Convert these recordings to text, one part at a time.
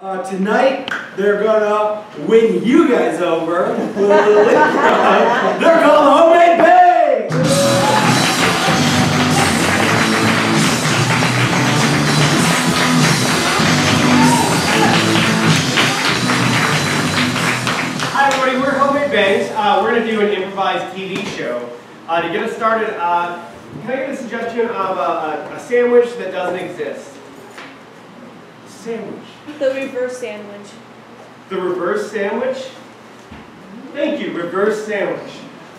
Uh, tonight, they're gonna win you guys over with a. They're called Homemade Bangs! Hi everybody, we're Homemade Bangs. Uh, we're going to do an improvised TV show. Uh, to get us started, uh, can I get a suggestion of a, a, a sandwich that doesn't exist? Sandwich. The reverse sandwich. The reverse sandwich? Thank you, reverse sandwich.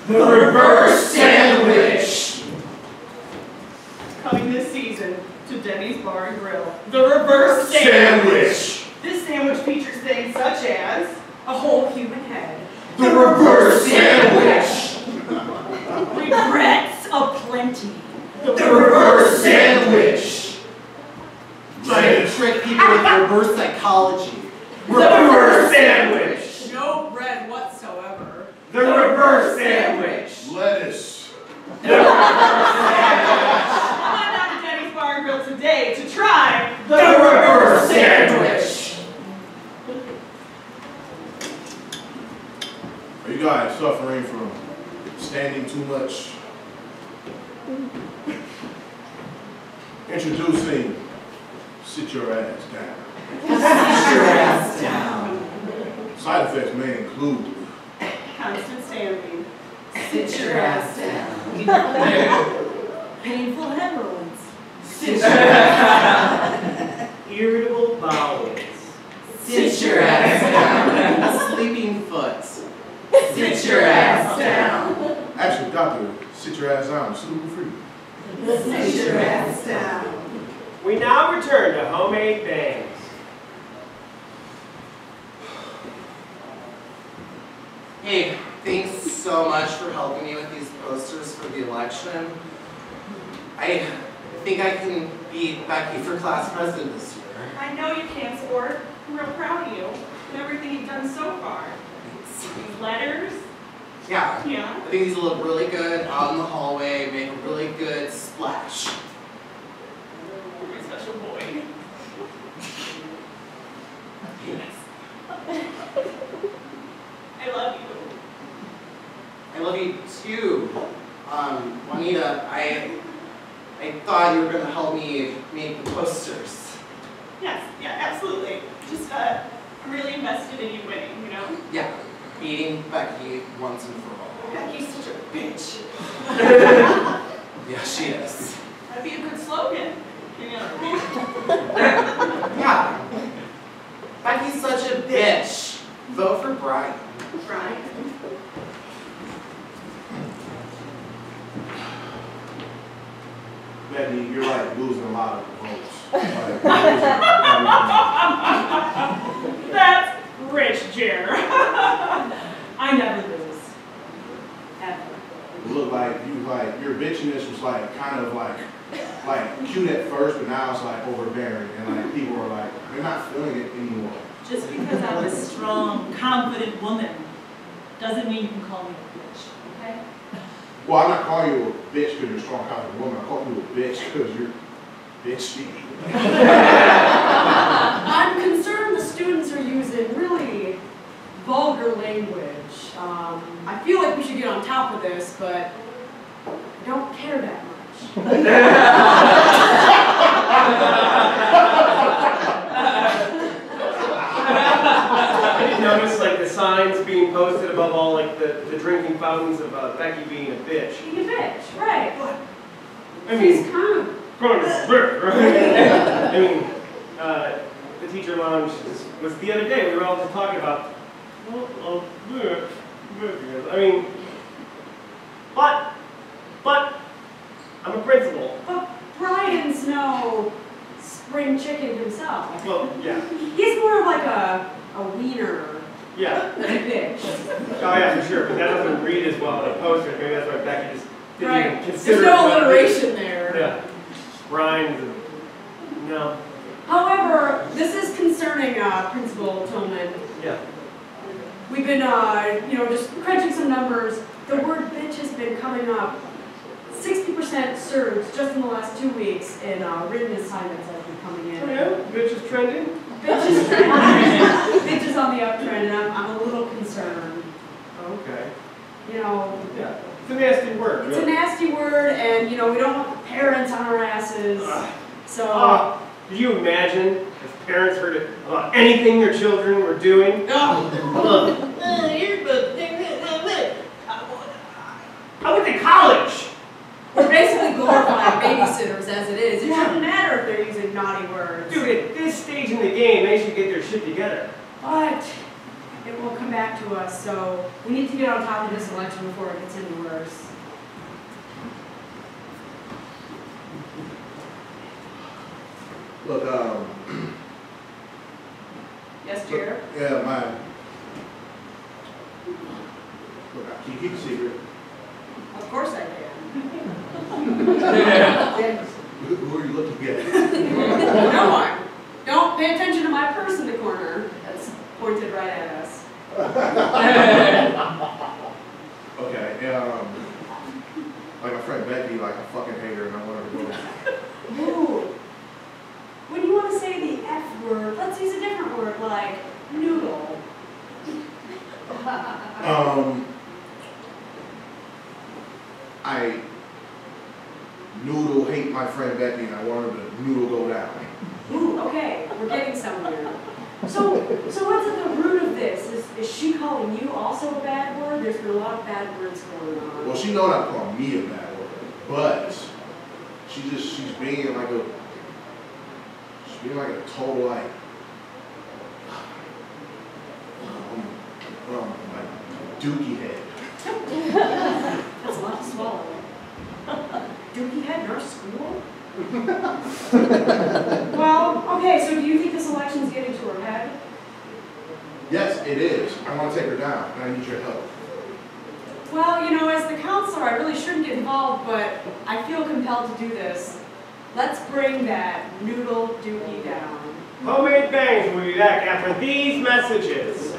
The reverse sandwich! Coming this season to Denny's Bar and Grill. The reverse Sandwich! This sandwich features things such as a whole human head, The reverse sandwich! regrets aplenty, The reverse sandwich! Trying to trick people with reverse psychology. The reverse sandwich! no bread whatsoever, The reverse sandwich! Lettuce. Come on down to Denny's Bar and Grill today to try The reverse sandwich! Are you guys suffering from standing too much? Introducing Sit Your Ass Down. Sit your ass down. Side effects may include constant standing, Sit your ass down. painful hemorrhoids, Sit your ass down. Irritable bowels. Sit your ass down. sleeping foot. Sit your ass down. Actually, doctor, sit your ass down. Super free. Sit your ass down. We now return to Homemade Bangs. Hey, thanks so much for helping me with these posters for the election. I think I can beat Becky for class president this year. I know you can, sport. I'm real proud of you and everything you've done so far. These letters, Yeah, yeah. I think these will look really good out in the hallway, make a really good splash. You're my special boy. I love you. I love you too. Um, I I thought you were gonna help me make the posters. Yes, yeah, absolutely. Just, uh, I'm really invested in you winning, you know? Yeah, beating Becky once and for all. Becky's such a bitch. Yeah, she is. That'd be a good slogan. You know? Yeah. Becky's such a bitch. Vote for Brian. Brian. Betty, you're like losing a lot of votes. Like, you're losing everything. That's rich, Jer. I never lose. Ever. It looked like you like your bitchiness was like kind of like like cute at first, but now it's like overbearing, and like people are like they're not feeling it anymore. Just because I'm a strong, confident woman doesn't mean you can call me a bitch, okay? Well, I'm not calling you a bitch because you're a strong, confident woman. I call you a bitch because you're bitchy. I'm concerned the students are using really vulgar language. Um, I feel like we should get on top of this, but I don't care that much. I did notice like the signs being posted above all like the, the drinking fountains of uh, Becky being a bitch. Being a bitch, right? What? I She's mean, kind of going to bitch, right? I mean, uh, the teacher lounge was the other day. We were all just talking about, well, a bitch, bitch. I mean, but, but, I'm a principal. But Brian's no spring chicken himself. Well, yeah, He's more of like a, a wiener yeah. a bitch. Oh yeah, for sure. But that doesn't read as well on a poster. Maybe that's why Becky just didn't even Right. consider. There's no alliteration there. Yeah grind. No. However, this is concerning uh, Principal Tillman. Yeah. We've been, uh, you know, just crunching some numbers. The word bitch has been coming up. 60% serves just in the last two weeks in uh, written assignments that have been coming in. Oh yeah? Bitch is trending? Bitch is trending. bitch is on the uptrend, and I'm, I'm a little concerned. Okay. You know. Yeah. It's a nasty word. It's really. a nasty word, and you know we don't parents on our asses, Ugh. so. Ah, Could you imagine if parents heard about anything their children were doing? Oh. I went to college. We're basically glorifying babysitters as it is. It shouldn't matter if they're using naughty words. Dude, at this stage in the game, they should get their shit together. But it will come back to us, so we need to get on top of this election before it gets any worse. Look, um, Yes, Jared? yeah, my, look, I keep, keep a secret. Of course I can. Who, who are you looking at? No one. Don't pay attention to my purse in the corner. That's pointed right at us. Okay, yeah, um, like my friend Becky, like I fucking hate her and I want her to go. Ooh. When you want to say the F word, let's use a different word like noodle. Um, I noodle hate my friend Becky and I want her to noodle go down. Ooh, okay, we're getting somewhere. So, so what's at the root of this? Is, is she calling you also a bad word? There's been a lot of bad words going on. Well, she know not to call me a bad word, but she just, she's being like a, she's being like a total like, um, um, like dookie head. That's a lot to swallow. Dookie head in our school? well, okay, so do you think this election's getting to her head? Yes, it is. I want to take her down and I need your help. Well, you know, as the counselor, I really shouldn't get involved, but I feel compelled to do this. Let's bring that noodle dookie down. Homemade Bangs will be back after these messages.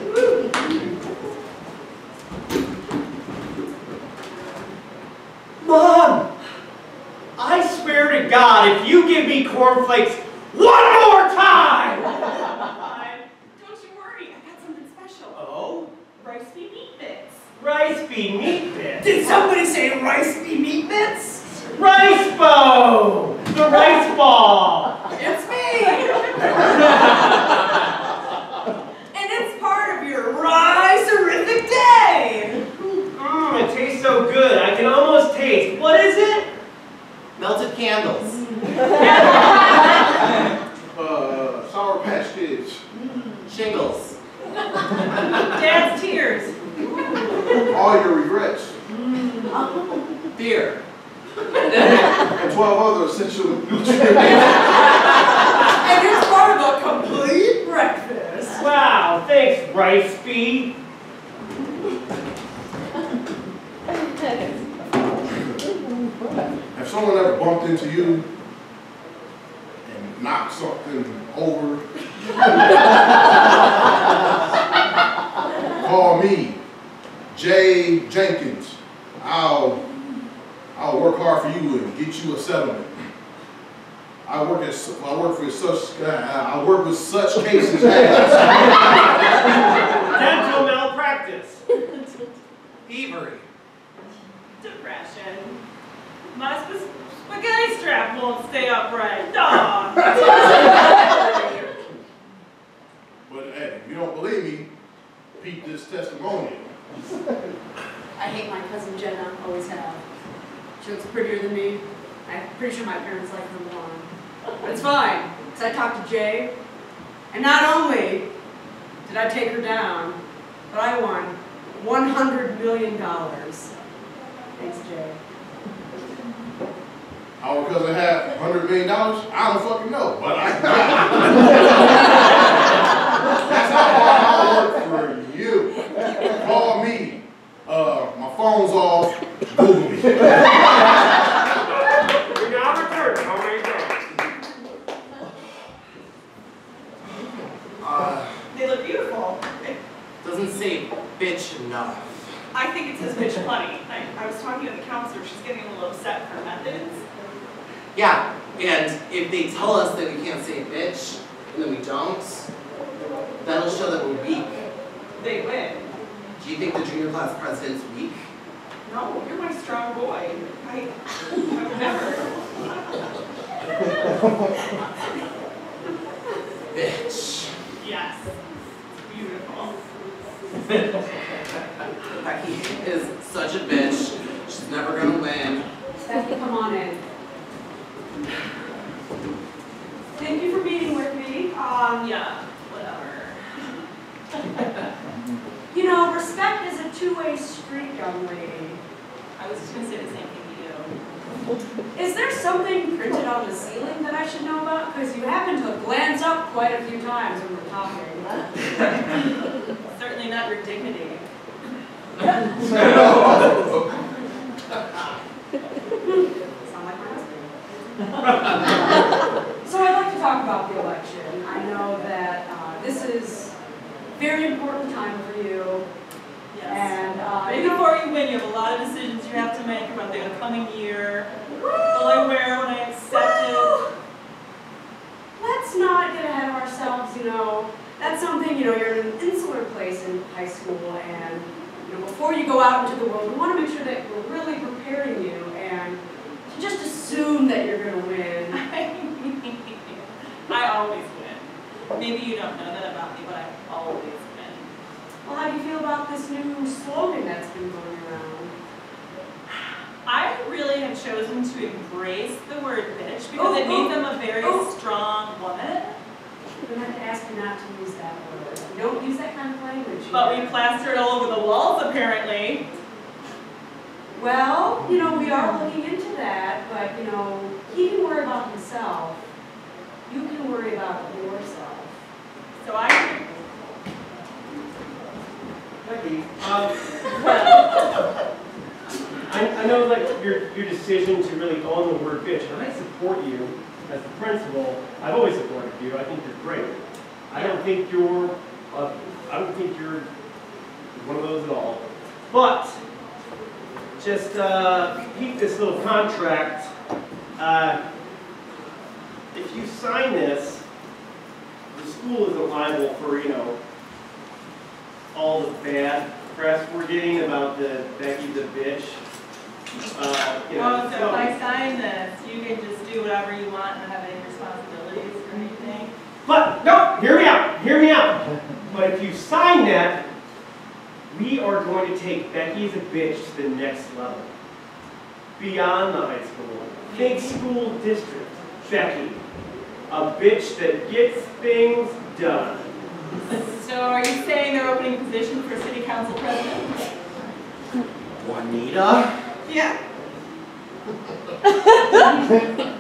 Mom! I swear to God, if you give me cornflakes one more time! Don't you worry, I got something special. Oh? Rice bean meat bits. Rice be meat bits. Did somebody say rice be meat bits? Rice bow! The rice ball! It's me! and it's part of your rice-horrific day! Mmm, it tastes so good. I can almost taste. What is it? Melted candles. Uh, Sour Patch Kids. Shingles. Dad's tears. All your regrets. Beer. And 12 other essential nutrients. And it's part of a complete breakfast. Wow, thanks, Rice Bee. Have someone ever bumped into you and knocked something over? Call me, Jay Jenkins. I'll, I'll work hard for you and get you a settlement. I work at, I work for such, uh, I work with such cases as Dental malpractice. Thievery. Depression. My sp- spaghetti strap won't stay upright. Dog. But hey, if you don't believe me, peep this testimonial. I hate my cousin Jenna, always have. She looks prettier than me. I'm pretty sure my parents like her more. But it's fine, because I talked to Jay, and not only did I take her down, but I won $100 million. Thanks, Jay. How because I have hundred million dollars? I don't fucking know, but I That's how hard I work for you. Call me. Uh, my phone's off. Google me. We now return to homemade bangs. Uh, They look beautiful. doesn't say bitch enough. I think it says bitch plenty. I, I was talking to the counselor, she's getting a little upset with her methods. Yeah, and if they tell us that we can't say bitch, and then we don't, that'll show that we're weak. They win. Do you think the junior class president's weak? No, you're my strong boy. I have never. Bitch. Yes. Beautiful. Becky is such a bitch. She's never gonna win. Becky, come on in. Thank you for meeting with me. Um, Yeah, whatever. you know, respect is a two-way street, young lady. I was just gonna say the same thing to you. Is there something printed on the ceiling that I should know about? Because you happen to glance up quite a few times when we're talking. Certainly not your dignity. Sound like my husband. So I'd like to talk about the election. I know that uh, this is a very important time for you. Yes. And, uh, know, before you win, you have a lot of decisions you have to make about the upcoming year. Will I wear when I accept it? let's not get ahead of ourselves, you know. That's something, you know, you're in an insular place in high school and, you know, before you go out into the world, we want to make sure that we're really preparing you and to just assume that you're going to win. I always win. Maybe you don't know that about me, but I always win. Well, how do you feel about this new slogan that's been going around? I really have chosen to embrace the word bitch because it Oh, made oh, them a very oh. strong woman. I'm going to have to ask you not to use that word. We don't use that kind of language. But we plastered all over the walls apparently. Well, you know, we are looking into that, but, you know, he can worry about himself. You can worry about yourself. So I, Um, I, I know like your, your decision to really own the word bitch, and I support you as the principal. I've always supported you. I think you're great. I don't think you're, uh, I don't think you're one of those at all. But just uh, keep this little contract. Uh, if you sign this, the school isn't liable for you know all the bad press we're getting about the Becky's a bitch. Uh, you know, well, so if I sign this, you can just do whatever you want and have any responsibilities or anything. But, no, hear me out, hear me out. But if you sign that, we are going to take Becky as a bitch to the next level. Beyond the high school. Big school district. Becky. A bitch that gets things done. So are you saying they're opening a position for city council president? Juanita? Yeah.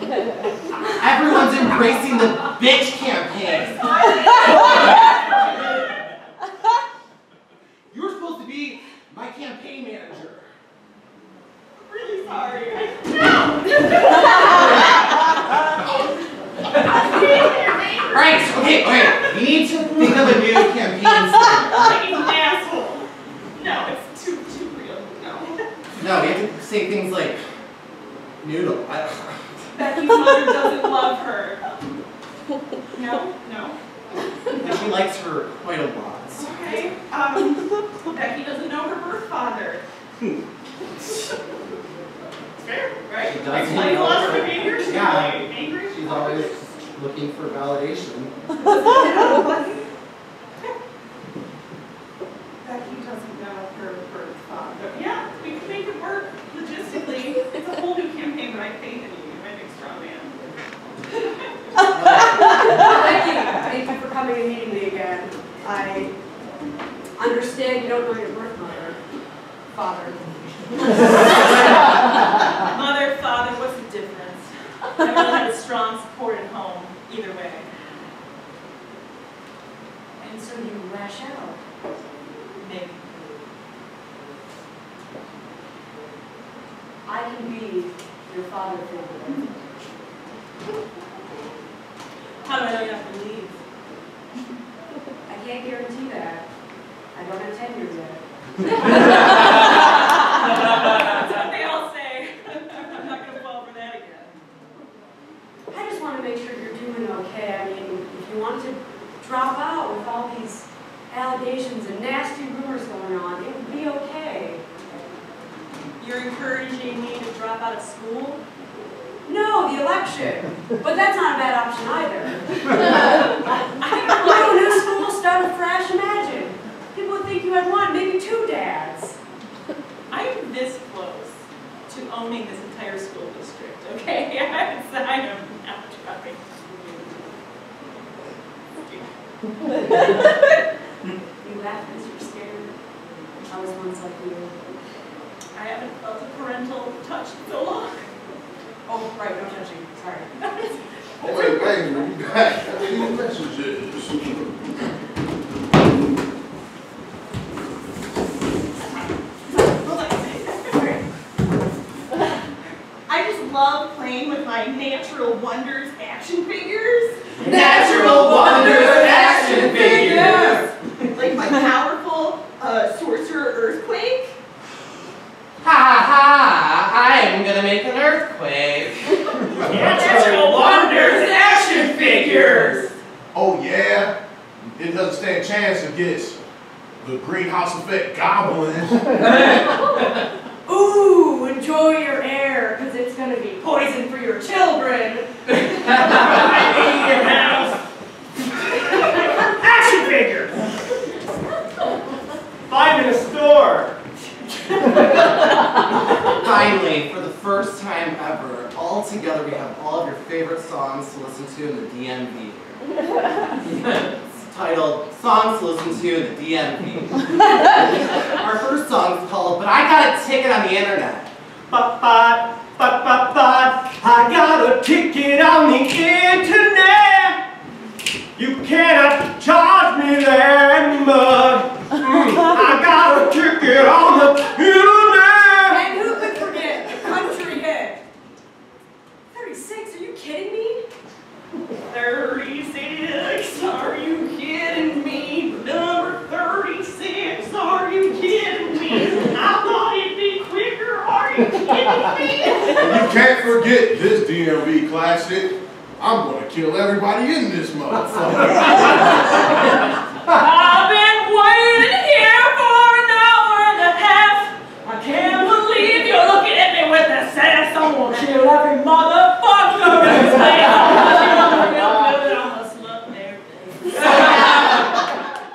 Everyone's embracing the bitch campaign. You were supposed to be my campaign manager. I'm really sorry. Right, okay, okay. We need to think of a new campaign. He's an asshole. No, it's too, too real. No. No, we have to say things like noodle. I, Becky's mother doesn't love her. No, no. and she likes her quite a lot. Okay. Um, Becky doesn't know her birth father. It's fair, right? She doesn't know her- her behavior. She's Yeah. like angry. She's always looking for validation. Becky doesn't know her birth father. Yeah, we can make it work logistically. It's a whole new campaign, but I faith in you. You're my big strong man. Thank you, thank you for coming and meeting me again. I understand you don't know your birth mother, father. Mother, father, what's the difference? Everyone had a strong support at home, either way. And so you lash out. Maybe. I can be your father figure. How do I know you have to leave? I can't guarantee that. I don't have tenure yet. That's what they all say. I'm not gonna fall for that again. I just want to make sure you're doing okay. I mean, if you want to drop out with all these allegations and nasty rumors going on, it would be okay. You're encouraging me to drop out of school? No, the election. But that's not a bad option either. Go to new school, start afresh, imagine. People would think you had one, maybe two dads. I'm this close to owning this entire school district, okay? I am not dropping. You laugh because you're scared. I was once like you. I haven't felt a parental touch in so long. Oh, right, no touching, sorry. Oh, wait, wait, when you back, I need messages. I just love playing with my Natural Wonders action figures. Natural Wonders action figures! Like my powerful uh, sorcerer earthquake. Ha ha ha! I am gonna make an earthquake. Natural Wonders action figures! Oh, yeah? It doesn't stand a chance against the greenhouse effect goblins. Ooh, enjoy your air, because it's gonna be poison for your children. I need your house! Action figures! Five in a store! Finally, for the first time ever, all together we have all of your favorite songs to listen to in the DMV. it's titled Songs to Our first song is called But I Got a Ticket on the Internet. Can't this DMV classic. I'm gonna kill everybody in this motherfucker. I've been waiting here for an hour and a half. I can't believe you're looking at me with the sass. I'm gonna kill every motherfucker in town.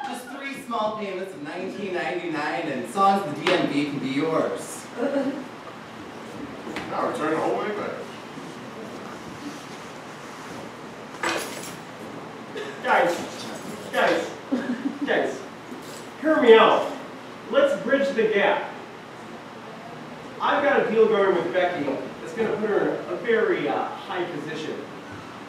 Just three small payments of $19.99 and songs the DMV can be yours. Now return the whole way back. Guys, guys, guys, hear me out. Let's bridge the gap. I've got a deal going with Becky that's going to put her in a very uh, high position.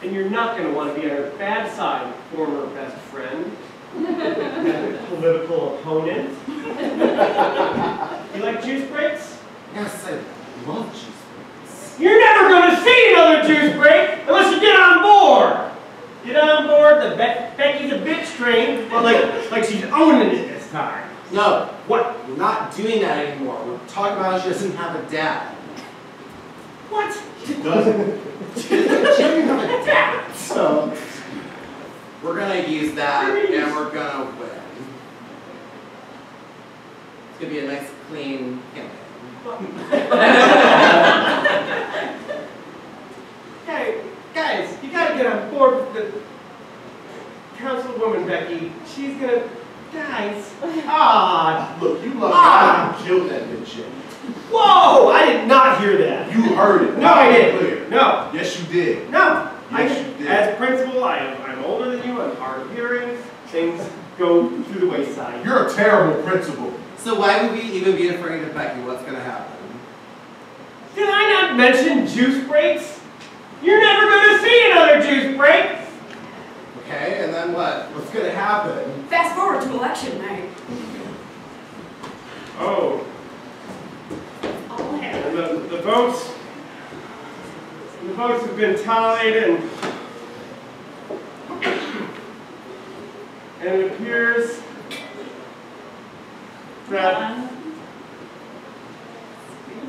And you're not going to want to be on her bad side, former best friend, political opponent. you like juice breaks? Yes, I love juice breaks. You're never going to see another juice break unless you get on board. Get on board the Be- Becky's a bitch train, but like like she's owning it this time. No, What? we're not doing that anymore. We're talking about she doesn't have a dad. What? Doesn't. she doesn't have a dad. So we're gonna use that and we're gonna win. It's gonna be a nice clean campaign. Hey, guys, you gotta get on board with the councilwoman Becky. She's gonna, guys. Ah, Look, you love Ah. God, you killed that bitch yet. whoa! I did not hear that. You heard it. No, I didn't. Clear. No, Yes, you did. no. I, Yes, you did. as principal, I am, I'm older than you. I'm hard of hearing. Things go through the wayside. You're a terrible principal. So why would we even be afraid of Becky? What's gonna happen? Did I not mention juice breaks? You're never gonna see another juice break. Okay, and then what? What's gonna happen? Fast forward to election night. Oh. Oh, heck. And the, the votes, the votes have been tallied and, and it appears that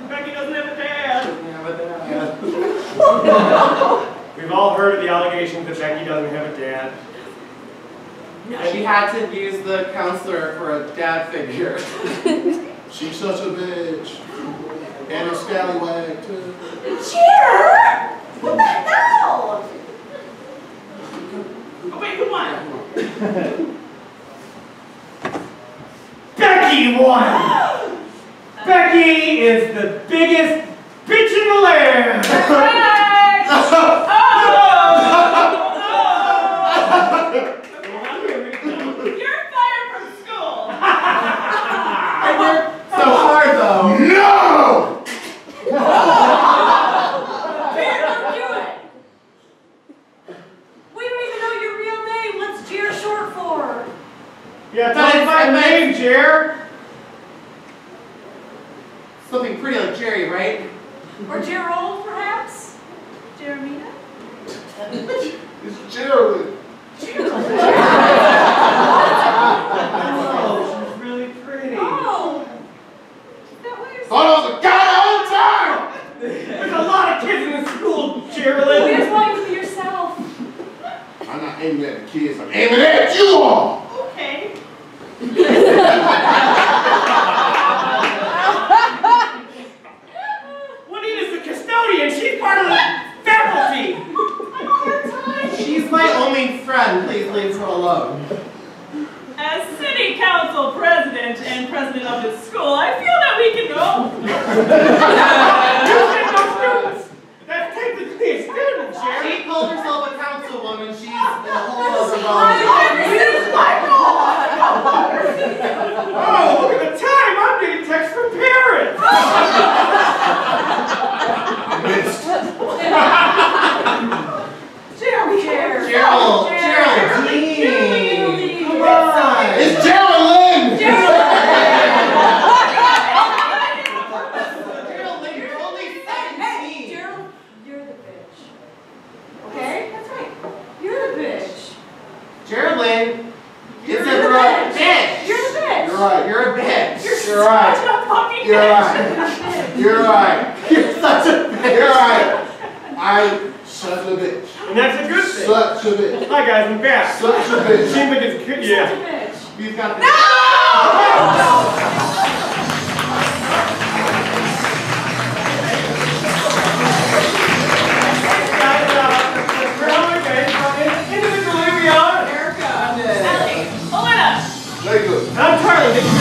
Becky doesn't have a dad. Yeah, but then We've all heard of the allegations that Becky doesn't have a dad. She had to use the counselor for a dad figure. She's such a bitch. And a scallywag too. Cheer! What the hell? Oh, wait, who won? Becky won! Becky is the biggest bitch in the land! Right! Oh! You're fired from school! I worked so hard though. No! Bear, don't do it! We don't even know your real name. What's Jer short for? Yeah, tell me my name, Jer! Something pretty like Jerry, right? Or Gerald, perhaps? Jeremina? It's Gerald. Oh, she's really pretty. Oh! That way Thought I was a guy the whole time! There's a lot of kids in the school, We Geraldine. just want you to be yourself. I'm not aiming at the kids, I'm aiming at you all! Okay. Juanita's the custodian. She's part of the faculty. She's my only friend. Please leave her alone. As city council president and president of this school, I feel that we can go. You said no students. That's technically a student, Jer. She called herself a councilwoman. She's in a whole other Oh, realm. look at the time. I'm getting texts from parents. Gerald. Geraldine. Come on. It's Geraldine! Geraldine, you're only Hey, 17. Gerald, you're the bitch. Okay? That's right. You're the bitch. Geraldine, You're bitch. You're the bitch. You're right. You're a bitch. You're right. You're bitch. right. You're right. You're such a bitch. You're right. I such a bitch. Such a bitch. Hi guys, I'm back. Such a bitch. Seems like it's. Yeah. Such a bitch. You've got No! Individually, uh, we Erica, Ellie, good. I'm Charlie.